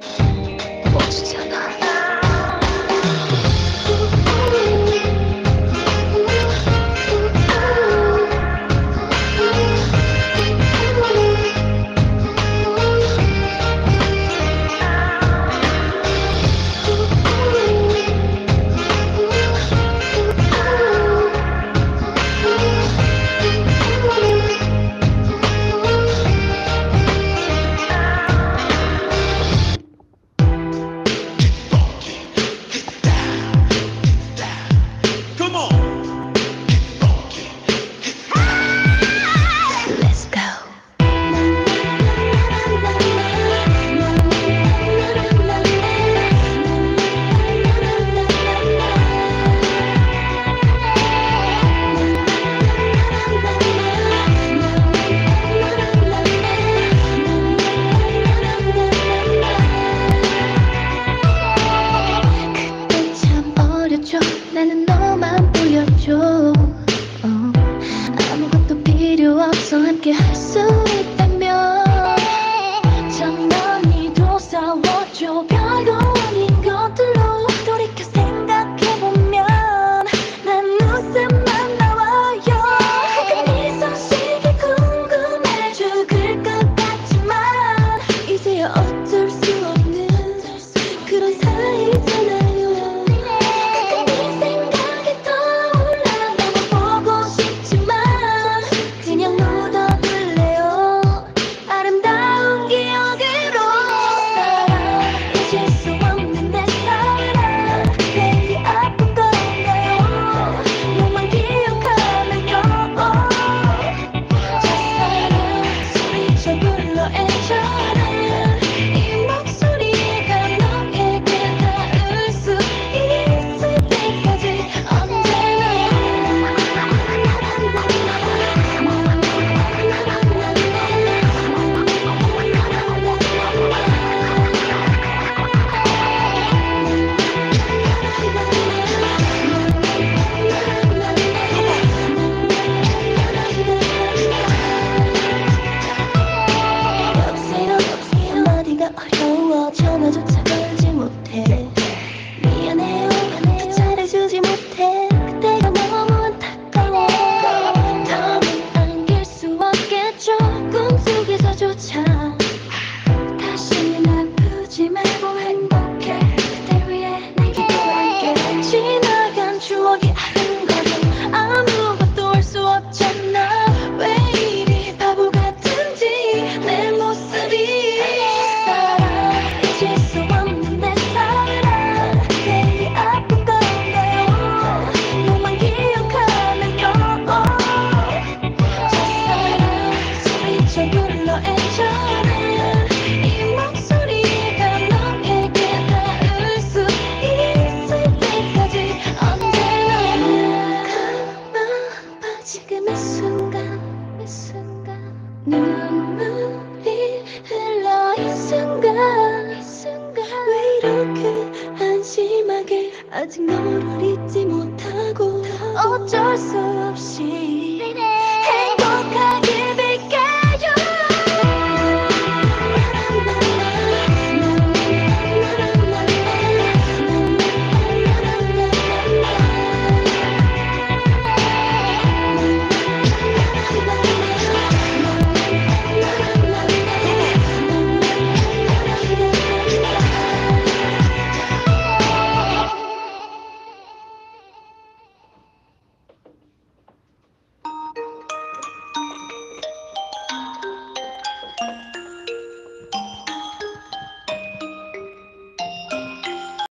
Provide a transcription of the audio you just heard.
我只想。 아직 너를 잊지 못하고 어쩔 수